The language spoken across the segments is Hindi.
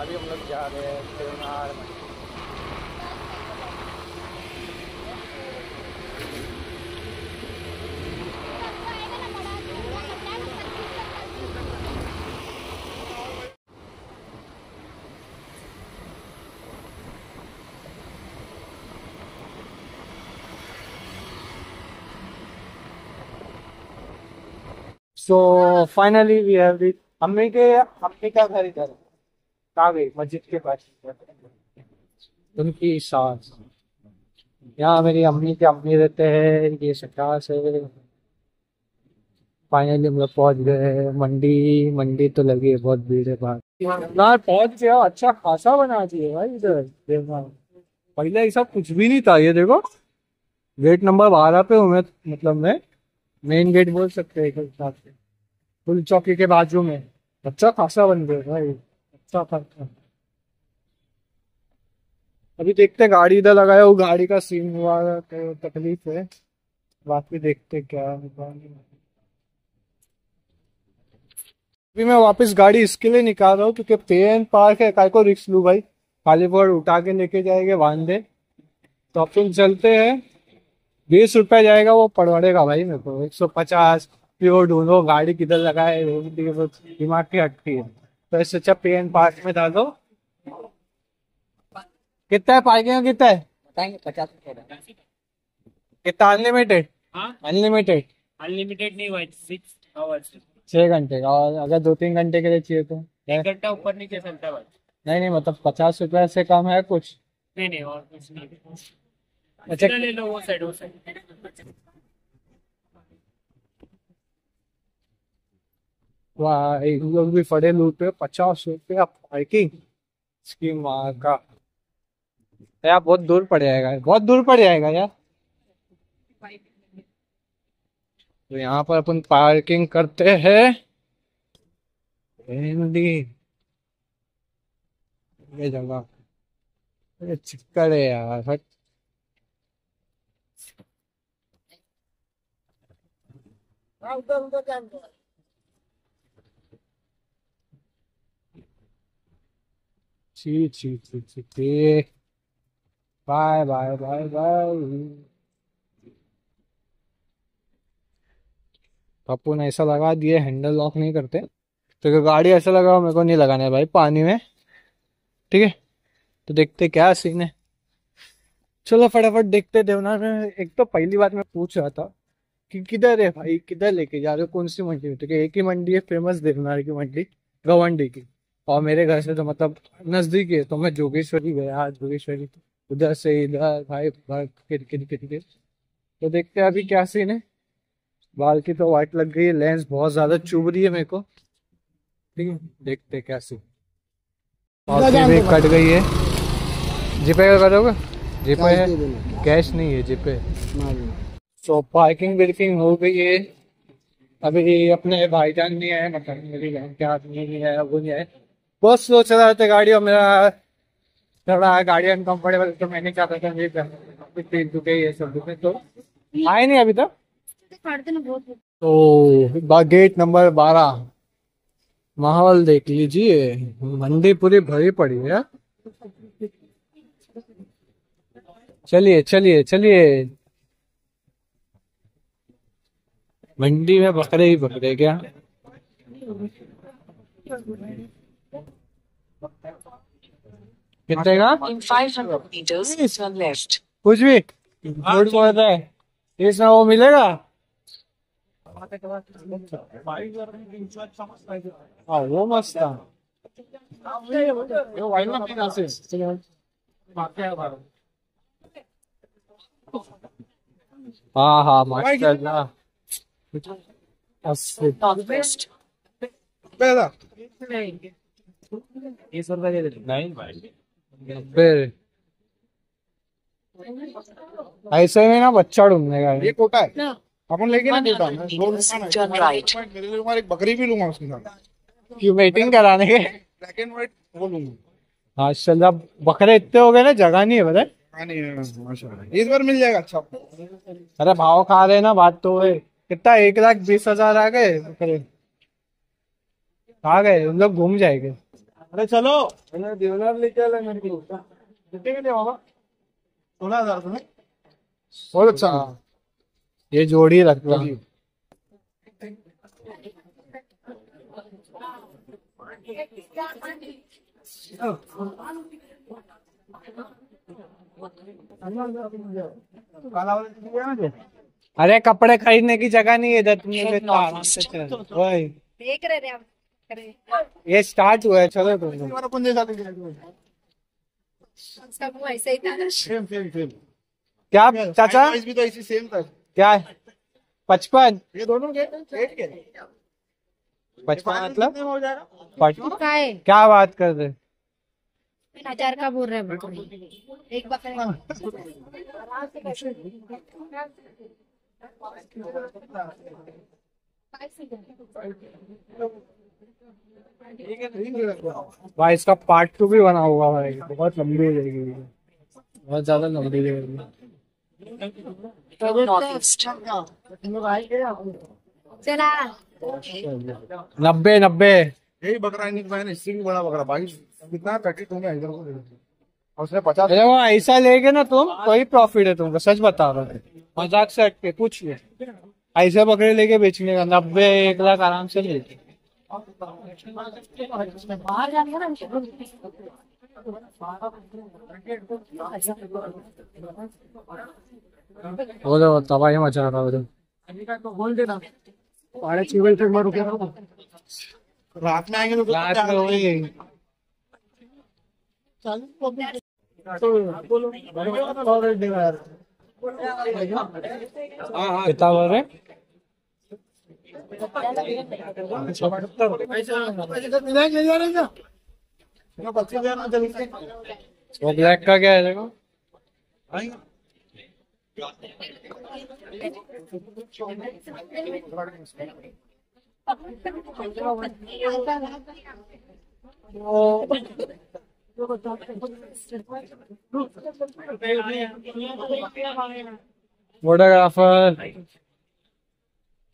अभी हम लोग जा रहे हैं Deonar so finally we have reach अम्मी के अम्मी का घर इधर है मस्जिद के पास। उनकी सास, यहाँ मेरी अम्मी के अम्मी रहते हैं, ये सकाश है। फाइनली हम लोग पहुँच गए मंडी मंडी तो लगी है, बहुत भीड़ है बाहर। ना पहुँच गया अच्छा खासा बना दिए भाई इधर। पहले ऐसा कुछ भी नहीं था, ये देखो। गेट नंबर बारह पे हूँ मैं मतलब मैं। मेन गेट बोल सकते हैं एक हिसाब से। पुल चौकी के बाजू में। अच्छा खासा बन गया भाई। अच्छा खासा अभी देखते हैं, गाड़ी इधर लगाया वो गाड़ी का सीन हुआ तो तकलीफ़ है। बाकी देखते क्या होगा। अभी मैं वापस गाड़ी इसके लिए निकाल रहा हूँ, क्योंकि पे एंड पार्क है काय को रिक्स लू भाई? खाली बोर्ड उठा के लेके जाएँगे, बांधे। तो अपन चलते हैं। बीस रुपया जाएगा वो पड़वाड़ेगा भाई मेरे को, एक सौ पचास वो ढूंढो, गाड़ी किधर लगाए दिमाग की हटती है। तो इससे अच्छा पे एंड पार्क में डालो। कितना है? पार्किंग कितना है? बताएँगे पचास रुपये कितना? अनलिमिटेड हाँ? अनलिमिटेड अनलिमिटेड नहीं हुआ सिक्स आवर्स छह घंटे का। और अगर दो तीन घंटे के लिए चाहिए तो? एक घंटा ऊपर नीचे चलता बस नहीं नहीं मतलब पचास रुपए से कम है कुछ। नहीं नहीं और कुछ नहीं। अच्छा। ले लो वो साइड वो साइड भी फड़े लूट पे, पचास रुपया पार्किंग इसकी माँ का। यार बहुत दूर पड़ जाएगा बहुत दूर पड़ जाएगा यार। तो यहाँ पर अपन पार्किंग करते हैं। ये जगह। ये चिक्कड़ है यार, हट। छी छी छी छी छी bye bye bye bye Pappu ने ऐसा लगा दिए हैंडल लॉक नहीं करते। तो गाड़ी ऐसा लगा मेरे को नहीं लगाना है भाई, पानी में। ठीक है? तो देखते क्या सीन है। चलो फटाफट देखते देवनार में। एक तो पहली बात मैं पूछ रहा था कि किधर है भाई, किधर लेके जा रहे हो? कौन सी मंडी में? तो एक ही मंडी है फ़ेमस देवनार की मंडी, गवंडी की। और मेरे घर से तो मतलब नज़दीक है तो मैं जोगेश्वरी गया जोगेश्वरी उधर से इधर भाई फिर फिर फिर फिर तो देखते हैं अभी क्या सीन है। बाल की तो वाइट लग गई है लेंस बहुत ज़्यादा चुभ रही है मेरे को। ठीक है देखते क्या सीन भी कट गई है। जीपे का करोगे? जीपे है? कैश नहीं है जीपे तो पार्किंग बिल्किंग हो गई है। अभी अपने भाईजान नहीं आए मतलब मेरी बहन के आदमी नहीं आया वो नहीं आए बहुत स्लो चला रहा था गाड़ी और मेरा थोड़ा गाड़ी अनकम्फर्टेबल तो मैंने क्या था बहन पेट दुखे ये सब दुखे तो आए नहीं अभी तक। तो गेट नंबर बारह। माहौल देख लीजिए मंडी पूरी भरी पड़ी है। चलिए चलिए चलिए। मंडी में बकरे ही बकरे क्या? कितने का? In 500 meters, turn left. कुछ भी। झूठ बोलता है। इसमें वो मिलेगा? हाँ वो मस्त था। हाँ हाँ माशाल्लाह अस्सी। Northwest. फिर ऐसे में ना बच्चा ढूँढने का ये कोटा है? अपन लेके ना कोटा 100 दो meters, दुकान है। turn right. मेरे लिए एक बकरी भी लूँगा उसके साथ। क्यों वेटिंग कराने के? ब्लैक एंड व्हाइट वो लूँगा। माशाल्लाह बकरे इतने हो गए ना जगह नहीं है पता है? हाँ नहीं माशाल्लाह। इस बार मिल जाएगा अच्छा। अरे भाव खा रहे ना बात तो है। कितना एक लाख बीस हज़ार आ गए बकरे। आ गए हम लोग घूम जाएँगे। अरे चलो। देवनार लेके आला मेरे को। कितने के लिए बाबा सोलह हज़ार तुम्हें बहुत अच्छा। ये जोड़ी रखता काला वाला दिया ना जो अरे कपड़े खरीदने की जगह नहीं है इधर तुम देख रहे थे ये स्टार्ट हुआ है चलो तुम लोग। हमारा पंजे साथ उसका मुँह ऐसे ही था ना सेम सेम सेम क्या चाचा प्राइस भी तो इसी सेम था। क्या है? पचपन। ये दोनों के एट के। पचपन मतलब? हो जाएगा पचपन। का है क्या बात कर रहे हज़ार का बोल रहे हैं एक बकरे भाई इसका पार्ट टू भी बना हुआ भाई। बहुत लंबी हो जाएगी। बहुत ज़्यादा लंबी हो जाएगी। नब्बे नब्बे। यही बकरा नहीं मैंने इससे भी बड़ा बकरा भाई कितना पैकेट होंगे इधर को। उसने पचास अरे वो ऐसा लेके ना तुम कोई प्रॉफिट है तुमको सच बता रहा हूँ। मज़ाक से हट के कुछ नहीं ऐसे बकरे लेके बेचने का नब्बे एक लाख आराम से लेते वो तो तबाही मचा रहा उधर साढ़े छह बजे तक मैं रुके रात में आएँगे तो रात में वही कितना बोल रहे पच्चीस हज़ार में चलेंगे वो ब्लैक का क्या है देखो? आएँगे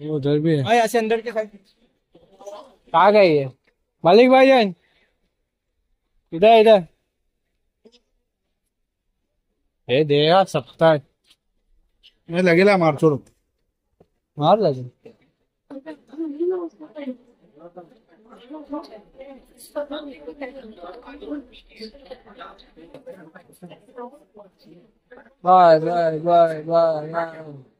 फोटोग्राफर उधर भी है। ऐसे अंदर के साइड कहाँ गई है मालिक भाई जान। इधर इधर। ये देगा सकता है। मैं लगेला मार छोड़ो। मार लगे बाय बाय बाय बाय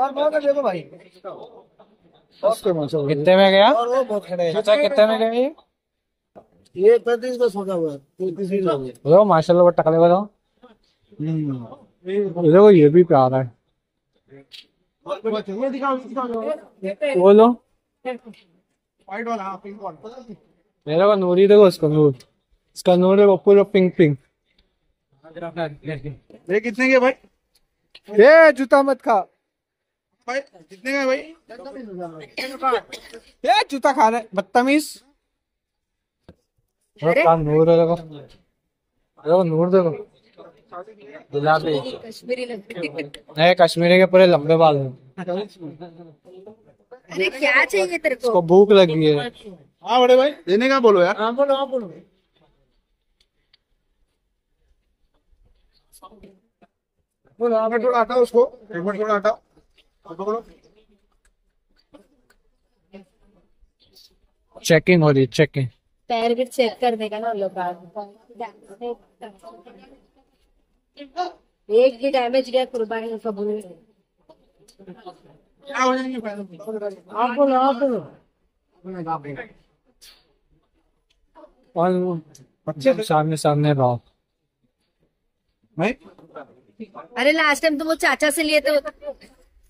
और बहुत देखो भाई। कितने में गया? और वो बहुत खड़े चाचा कितने में गया ये? ये पैंतीस का सौदा हुआ पैंतीस ही। लोग बताओ माशाल्लाह वो टकले बताओ हम्म। देखो ये भी प्यारा है। वो लो व्हाइट वाला हाँ पिंक वाला। मेरे को नूरी देखो उसका नूर। इसका नूर देखो पूरा पिंक पिंक ये कितने के भाई? ये जूता मत खा। भाई कितने का भाई। ये जूता खा रहे बदतमीज। नूर देखो। देखो नूर देखो। गुलाबी। कश्मीरी के पूरे लंबे बाल हैं। अरे क्या चाहिए तेरे को? भूख लगी है। हाँ बड़े भाई देने का बोलो यार। हाँ बोलो हाँ बोलो। बोलो एक मिनट थोड़ा हटाओ उसको। एक मिनट थोड़ा हटाओ। पकड़ो चेकिंग हो रही है चेकिंग पैर भी चेक करने का ना लोग एक भी डैमेज गया कुर्बानी हो आप बोलो आप बोलो। और अच्छे सामने सामने रहो अरे लास्ट टाइम तुम वो चाचा से लिए थे।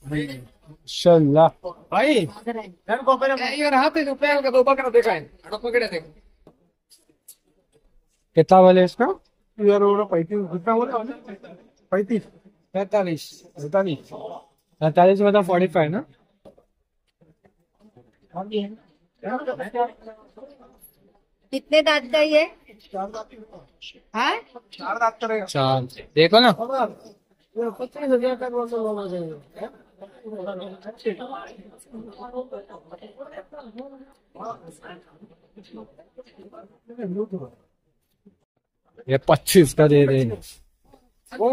माशाल्लाह। भाई यार हाथ रुपया का दो बकरा देखा है। पकड़े थे कितना बोले इसका? यार एवढं पैतीस कितना बोला पैतीस। पैतालीस। पैतालीस। पैतालीस में था फोर्टी फाइव ना? कितने दांत का ये? हाँ? चार दात करेगा। चार। देखो ना। पच्चीस हज़ार का बोल दो ये पच्चीस का दे रहे वो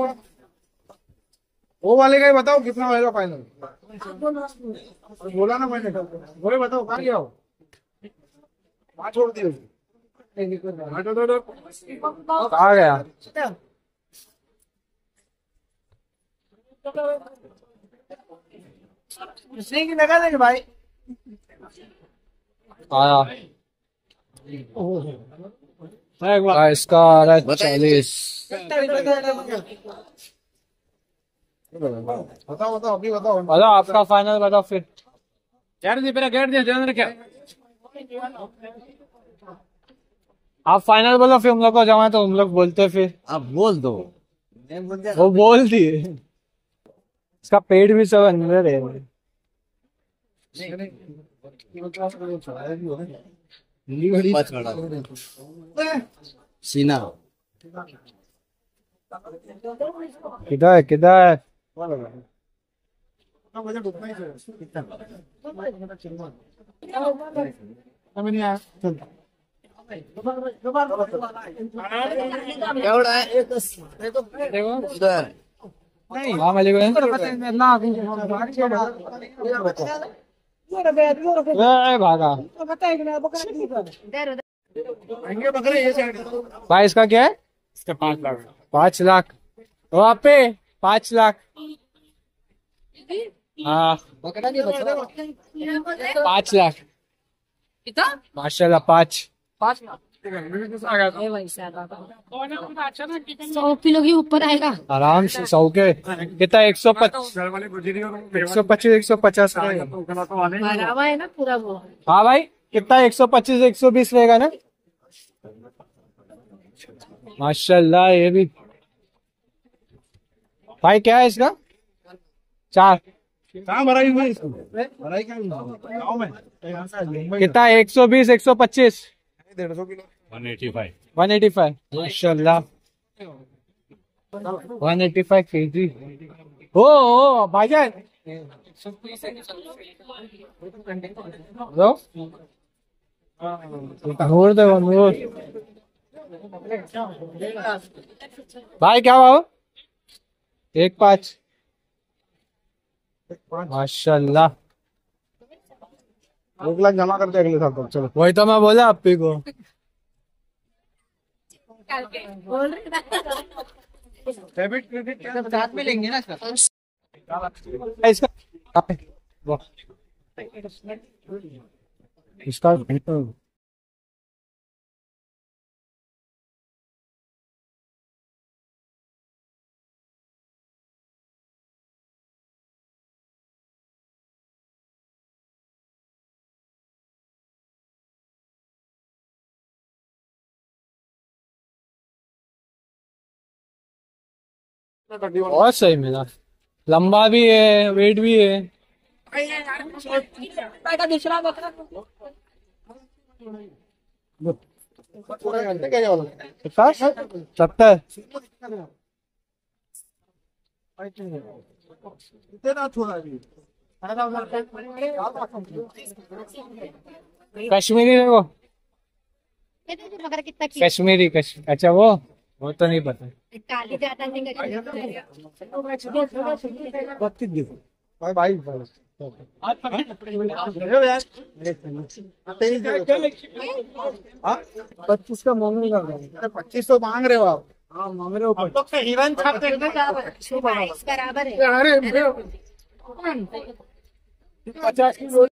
वो वाले का ही बताओ कितना होएगा फाइनल बोला ना मैंने। बोले बताओ, कहाँ गया हो वहाँ छोड़ दिए। कहा गया? की लगा देंगे भाई। आया। इसका आ रहा है चालीस बताओ बताओ अभी बताओ बताओ आपका फाइनल बताओ फिर क्या? आप फाइनल बोलो फिर हम लोग को जमा तो हम लोग बोलते फिर। आप बोल दो। वो बोल दिए। इसका पेट भी सब अंदर है। सीना। किधर है किधर है? ही एवढा भाई इसका क्या है? इसका पाँच लाख। पाँच लाख। वहाँ पे पाँच लाख। हाँ। पाँच लाख। माशाल्लाह पाँच। सौ किलो के ऊपर आएगा आराम से सौ के। कितना? एक सौ पच्चीस एक सौ पच्चीस एक सौ पचास है। ना पूरा वो हाँ भाई कितना? एक सौ पच्चीस एक सौ बीस रहेगा ना? माशाल्लाह ये भी। भाई क्या है इसका? चार। कितना? एक सौ बीस एक सौ पच्चीस। डेढ़ सौ किलो। माशाल्लाह। ओ ओ भाईजान। हेलो? दे भाई क्या भाव एक पाँच। माशाल्लाह। एक लाख जमा करते अगले साल तक चलो। वही तो मैं बोला आप ही को। डेबिट क्रेडिट साथ में लेंगे ना इसका इसका इसका बहुत सही मिला। लंबा भी है वेट भी है। कश्मीरी की कश्मीरी कश्मीरी अच्छा वो। वो तो नहीं पता। काली ज़्यादा नहीं बत्तीस भाई बाईस पच्चीस का मांग नहीं कर रहे पच्चीस तो मांग रहे हो आप। हाँ मांग रहे हो हिरन छापते बराबर है। अरे पचास किलो